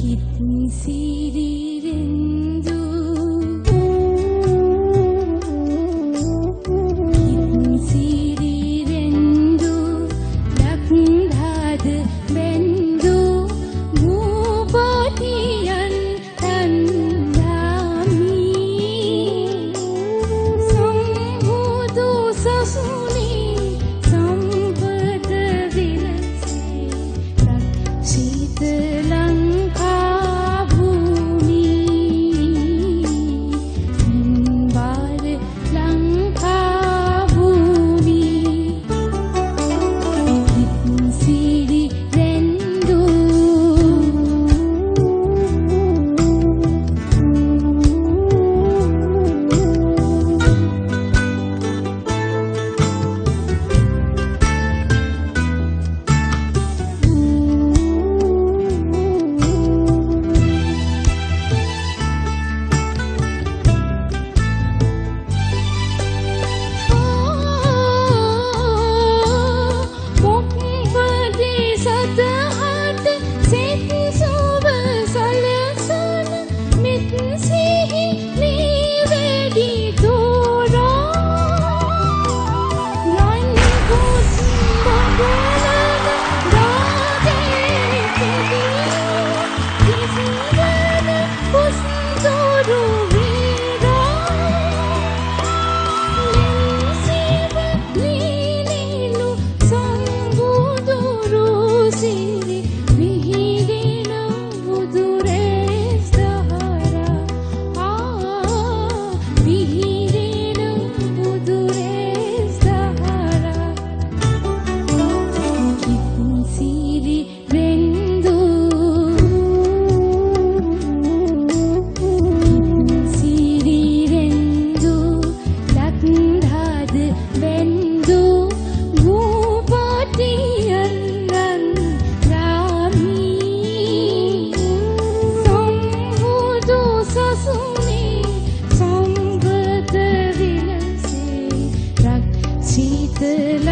hit me, see good